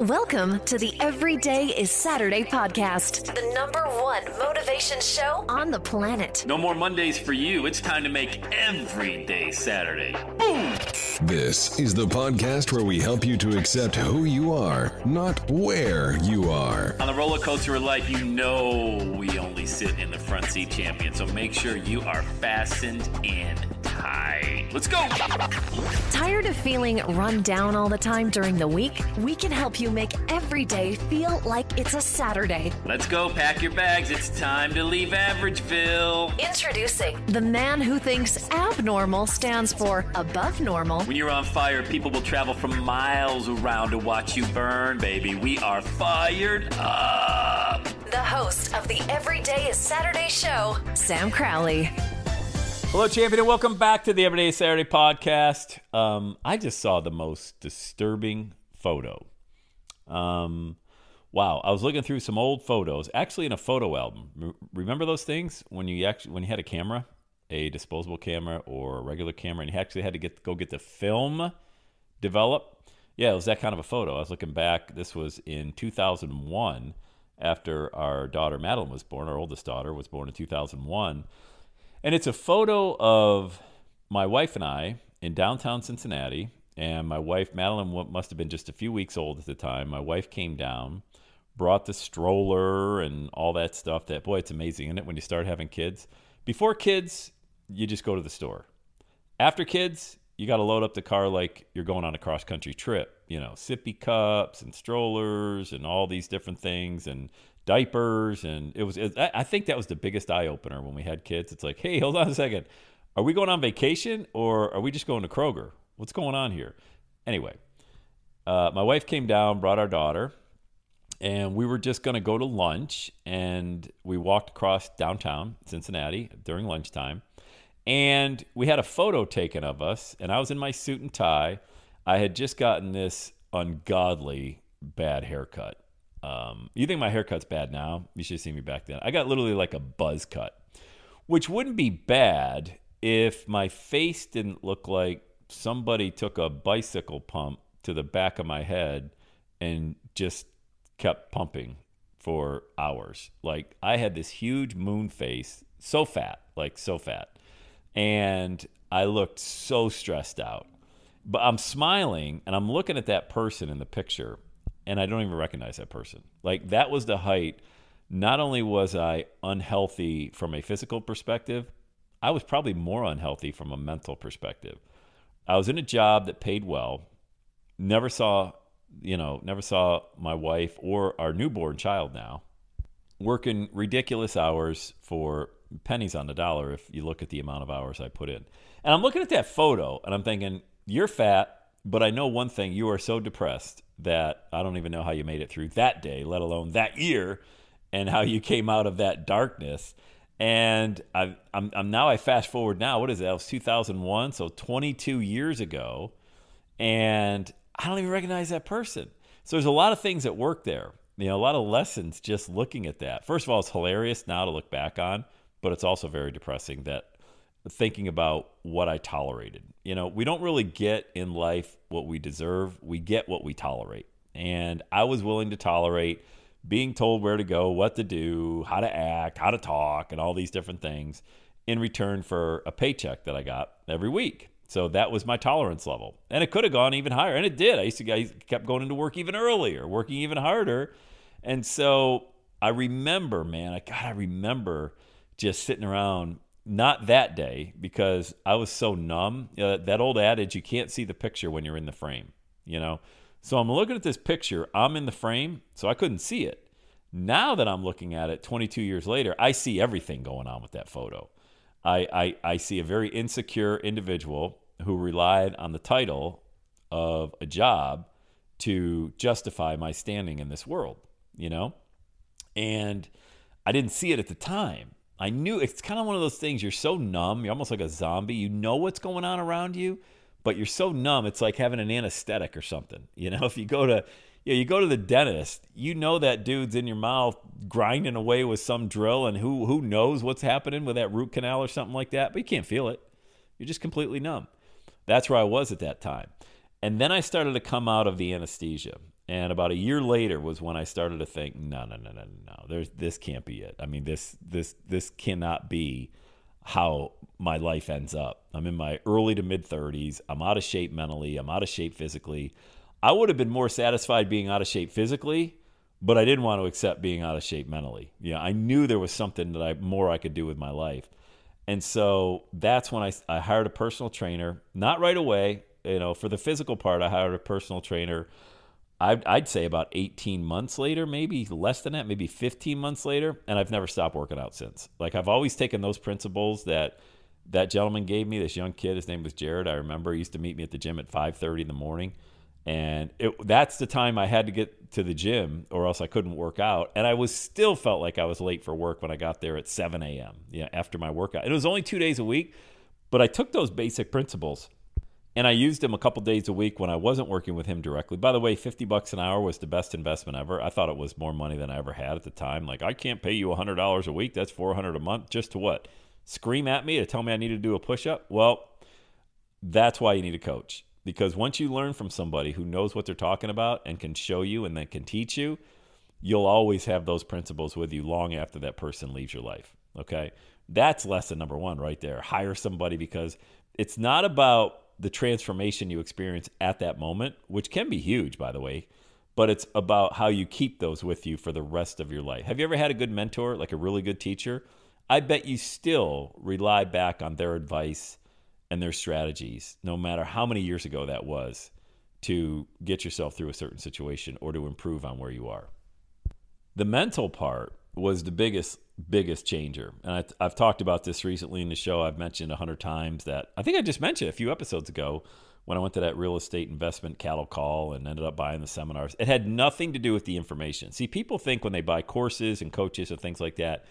Welcome to the Everyday is Saturday podcast, the number one motivation show on the planet. No more Mondays for you. It's time to make every day Saturday. Boom! This is the podcast where we help you to accept who you are, not where you are. On the roller coaster of life, you know we only sit in the front seat champion, so make sure you are fastened in tight. Let's go! Tired of feeling run down all the time during the week? We can help you make every day feel like it's a Saturday. Let's go, pack your bags. It's time to leave Averageville. Introducing the man who thinks abnormal stands for above normal. When you're on fire, people will travel from miles around to watch you burn, baby. We are fired up. The host of the Everyday is Saturday show, Sam Crowley. Hello, champion, and welcome back to the Everyday Saturday podcast. Um, I just saw the most disturbing photo. Um, wow, I was looking through some old photos, actually in a photo album. Remember those things when you actually when you had a camera, a disposable camera or a regular camera, and he actually had to get go get the film developed? Yeah, it was that kind of a photo. I was looking back. This was in 2001, after our daughter Madeline was born. Our oldest daughter was born in 2001 and it's a photo of my wife and I in downtown Cincinnati. And my wife, Madeline, must have been just a few weeks old at the time. My wife came down, brought the stroller and all that stuff. That, boy, it's amazing, isn't it, when you start having kids? Before kids, you just go to the store. After kids, you got to load up the car like you're going on a cross country trip. You know, sippy cups and strollers and all these different things and diapers and it was it, i think that was the biggest eye opener when we had kids it's like hey hold on a second are we going on vacation or are we just going to kroger what's going on here anyway uh, my wife came down brought our daughter and we were just going to go to lunch and we walked across downtown cincinnati during lunchtime and we had a photo taken of us and i was in my suit and tie i had just gotten this ungodly bad haircut um, you think my haircut's bad now? You should see me back then. I got literally like a buzz cut, which wouldn't be bad if my face didn't look like somebody took a bicycle pump to the back of my head and just kept pumping for hours. Like I had this huge moon face, so fat, like so fat. And I looked so stressed out. But I'm smiling and I'm looking at that person in the picture and I don't even recognize that person. Like that was the height. Not only was I unhealthy from a physical perspective, I was probably more unhealthy from a mental perspective. I was in a job that paid well. Never saw, you know, never saw my wife or our newborn child now working ridiculous hours for pennies on the dollar if you look at the amount of hours I put in. And I'm looking at that photo and I'm thinking, you're fat, but I know one thing, you are so depressed that I don't even know how you made it through that day, let alone that year, and how you came out of that darkness. And I, I'm, I'm now I fast forward now. What is that? It was 2001, so 22 years ago, and I don't even recognize that person. So there's a lot of things at work there. You know, a lot of lessons just looking at that. First of all, it's hilarious now to look back on, but it's also very depressing that thinking about what I tolerated. You know, we don't really get in life what we deserve, we get what we tolerate. And I was willing to tolerate being told where to go, what to do, how to act, how to talk, and all these different things in return for a paycheck that I got every week. So that was my tolerance level. And it could have gone even higher. And it did. I used to I kept going into work even earlier, working even harder. And so I remember, man, I God, I remember just sitting around not that day because I was so numb. Uh, that old adage, you can't see the picture when you're in the frame, you know? So I'm looking at this picture, I'm in the frame, so I couldn't see it. Now that I'm looking at it 22 years later, I see everything going on with that photo. I, I, I see a very insecure individual who relied on the title of a job to justify my standing in this world, you know? And I didn't see it at the time I knew it's kind of one of those things you're so numb, you're almost like a zombie. You know what's going on around you, but you're so numb, it's like having an anesthetic or something. You know, if you go to yeah, you go to the dentist, you know that dude's in your mouth grinding away with some drill and who who knows what's happening with that root canal or something like that, but you can't feel it. You're just completely numb. That's where I was at that time. And then I started to come out of the anesthesia. And about a year later was when I started to think, no, no, no, no, no, there's this can't be it. I mean, this this this cannot be how my life ends up. I'm in my early to mid 30s. I'm out of shape mentally. I'm out of shape physically. I would have been more satisfied being out of shape physically, but I didn't want to accept being out of shape mentally. Know, I knew there was something that I more I could do with my life. And so that's when I, I hired a personal trainer, not right away. You know, for the physical part, I hired a personal trainer. I'd, I'd say about 18 months later, maybe less than that, maybe 15 months later, and I've never stopped working out since. Like I've always taken those principles that that gentleman gave me. This young kid, his name was Jared. I remember he used to meet me at the gym at 5:30 in the morning, and it, that's the time I had to get to the gym, or else I couldn't work out. And I was still felt like I was late for work when I got there at 7 a.m. Yeah, after my workout. It was only two days a week, but I took those basic principles and I used him a couple days a week when I wasn't working with him directly. By the way, 50 bucks an hour was the best investment ever. I thought it was more money than I ever had at the time. Like I can't pay you $100 a week. That's 400 a month just to what? Scream at me to tell me I need to do a push-up? Well, that's why you need a coach. Because once you learn from somebody who knows what they're talking about and can show you and then can teach you, you'll always have those principles with you long after that person leaves your life. Okay? That's lesson number 1 right there. Hire somebody because it's not about the transformation you experience at that moment, which can be huge, by the way, but it's about how you keep those with you for the rest of your life. Have you ever had a good mentor, like a really good teacher? I bet you still rely back on their advice and their strategies, no matter how many years ago that was, to get yourself through a certain situation or to improve on where you are. The mental part was the biggest biggest changer. And I, have talked about this recently in the show. I've mentioned a hundred times that I think I just mentioned a few episodes ago when I went to that real estate investment cattle call and ended up buying the seminars. It had nothing to do with the information. See, people think when they buy courses and coaches and things like that,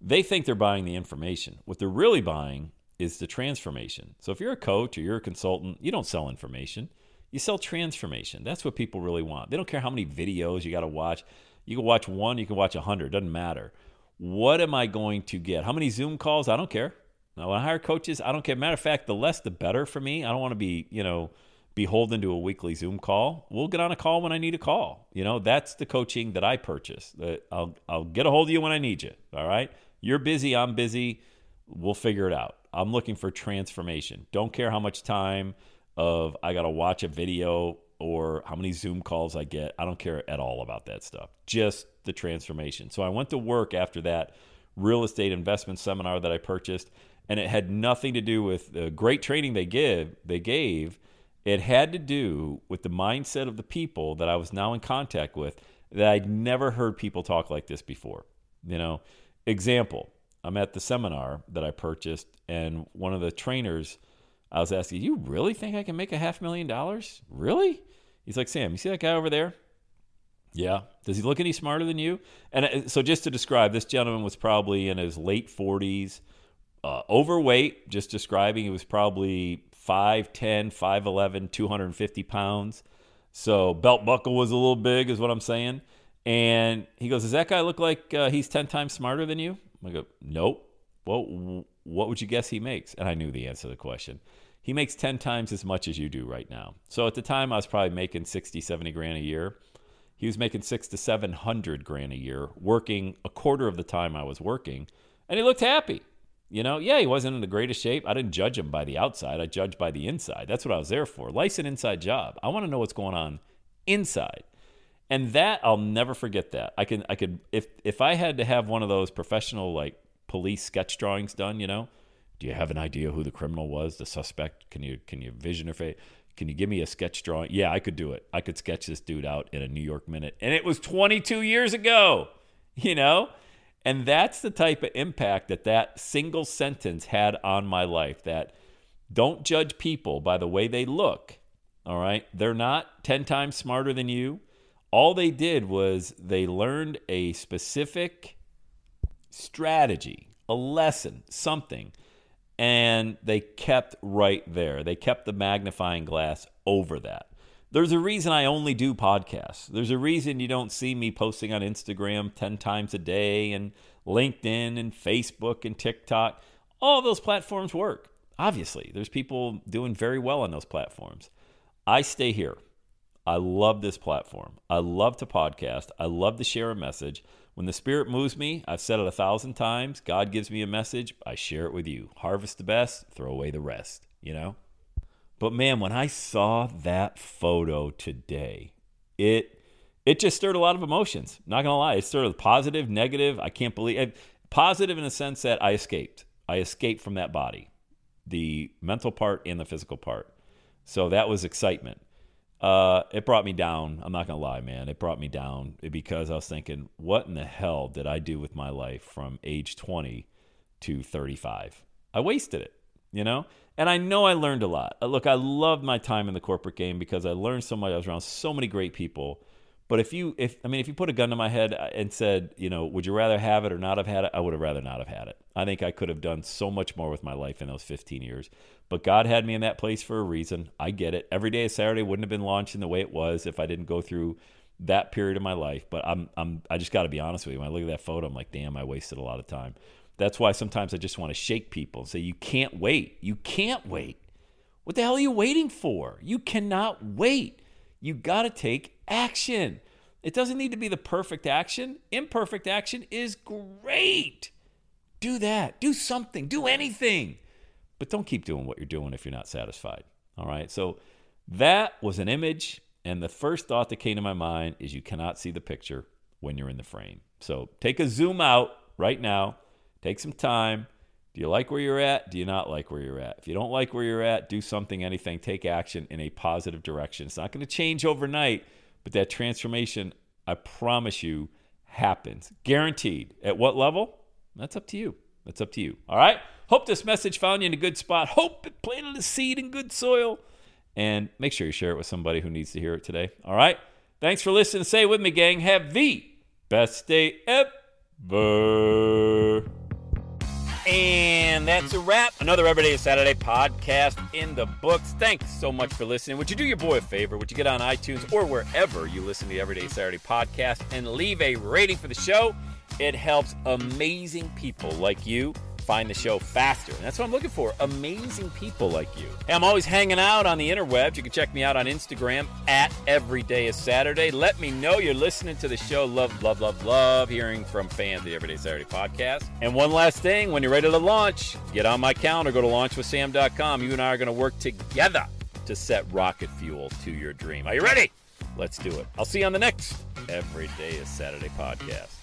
they think they're buying the information. What they're really buying is the transformation. So if you're a coach or you're a consultant, you don't sell information. You sell transformation. That's what people really want. They don't care how many videos you got to watch. You can watch one, you can watch a hundred, doesn't matter. What am I going to get? How many Zoom calls? I don't care. Now, when I hire coaches, I don't care. Matter of fact, the less the better for me. I don't want to be, you know, beholden to a weekly Zoom call. We'll get on a call when I need a call. You know, that's the coaching that I purchase. Uh, I'll I'll get a hold of you when I need you. All right. You're busy. I'm busy. We'll figure it out. I'm looking for transformation. Don't care how much time of I got to watch a video or how many Zoom calls I get. I don't care at all about that stuff. Just the transformation. So I went to work after that real estate investment seminar that I purchased, and it had nothing to do with the great training they give they gave. It had to do with the mindset of the people that I was now in contact with that I'd never heard people talk like this before. You know, example, I'm at the seminar that I purchased, and one of the trainers, I was asking, "You really think I can make a half million dollars? Really?" He's like, Sam, you see that guy over there? Yeah. Does he look any smarter than you? And uh, so, just to describe, this gentleman was probably in his late 40s, uh, overweight, just describing, he was probably 5'10, 5'11, 250 pounds. So, belt buckle was a little big, is what I'm saying. And he goes, Does that guy look like uh, he's 10 times smarter than you? I go, Nope. Well, what would you guess he makes? And I knew the answer to the question he makes 10 times as much as you do right now. So at the time, I was probably making 60, 70 grand a year. He was making six to 700 grand a year, working a quarter of the time I was working, and he looked happy. You know, yeah, he wasn't in the greatest shape. I didn't judge him by the outside. I judged by the inside. That's what I was there for. Life's an inside job. I want to know what's going on inside. And that I'll never forget that. I can I could if if I had to have one of those professional like police sketch drawings done, you know, do you have an idea who the criminal was, the suspect? Can you can you vision or face? Can you give me a sketch drawing? Yeah, I could do it. I could sketch this dude out in a New York minute. And it was 22 years ago, you know? And that's the type of impact that that single sentence had on my life that don't judge people by the way they look. All right? They're not 10 times smarter than you. All they did was they learned a specific strategy, a lesson, something and they kept right there. They kept the magnifying glass over that. There's a reason I only do podcasts. There's a reason you don't see me posting on Instagram 10 times a day and LinkedIn and Facebook and TikTok. All those platforms work. Obviously, there's people doing very well on those platforms. I stay here. I love this platform. I love to podcast. I love to share a message. When the Spirit moves me, I've said it a thousand times. God gives me a message, I share it with you. Harvest the best, throw away the rest, you know? But man, when I saw that photo today, it it just stirred a lot of emotions. Not gonna lie, it stirred positive, negative. I can't believe it. Positive in the sense that I escaped. I escaped from that body, the mental part and the physical part. So that was excitement. Uh, it brought me down. I'm not gonna lie, man. It brought me down because I was thinking, what in the hell did I do with my life from age 20 to 35? I wasted it, you know. And I know I learned a lot. Uh, look, I loved my time in the corporate game because I learned so much. I was around so many great people. But if you, if I mean, if you put a gun to my head uh, and said, you know, would you rather have it or not have had it? I would have rather not have had it. I think I could have done so much more with my life in those 15 years. But God had me in that place for a reason. I get it. Every day of Saturday wouldn't have been launching the way it was if I didn't go through that period of my life. But I'm, I'm, I just got to be honest with you. When I look at that photo, I'm like, damn, I wasted a lot of time. That's why sometimes I just want to shake people and say, you can't wait. You can't wait. What the hell are you waiting for? You cannot wait. You got to take action. It doesn't need to be the perfect action. Imperfect action is great. Do that. Do something. Do anything. But don't keep doing what you're doing if you're not satisfied. All right. So that was an image. And the first thought that came to my mind is you cannot see the picture when you're in the frame. So take a zoom out right now. Take some time. Do you like where you're at? Do you not like where you're at? If you don't like where you're at, do something, anything, take action in a positive direction. It's not going to change overnight, but that transformation, I promise you, happens. Guaranteed. At what level? That's up to you. That's up to you. All right? Hope this message found you in a good spot. Hope it planted a seed in good soil. And make sure you share it with somebody who needs to hear it today. All right? Thanks for listening. Say it with me, gang. Have the best day ever. And that's a wrap. Another Everyday Saturday podcast in the books. Thanks so much for listening. Would you do your boy a favor? Would you get on iTunes or wherever you listen to the Everyday Saturday podcast and leave a rating for the show? It helps amazing people like you find the show faster. And that's what I'm looking for amazing people like you. Hey, I'm always hanging out on the interwebs. You can check me out on Instagram at Every Day is Saturday. Let me know you're listening to the show. Love, love, love, love hearing from fans of the Everyday Saturday podcast. And one last thing when you're ready to launch, get on my calendar, go to launchwithsam.com. You and I are going to work together to set rocket fuel to your dream. Are you ready? Let's do it. I'll see you on the next Every Day is Saturday podcast.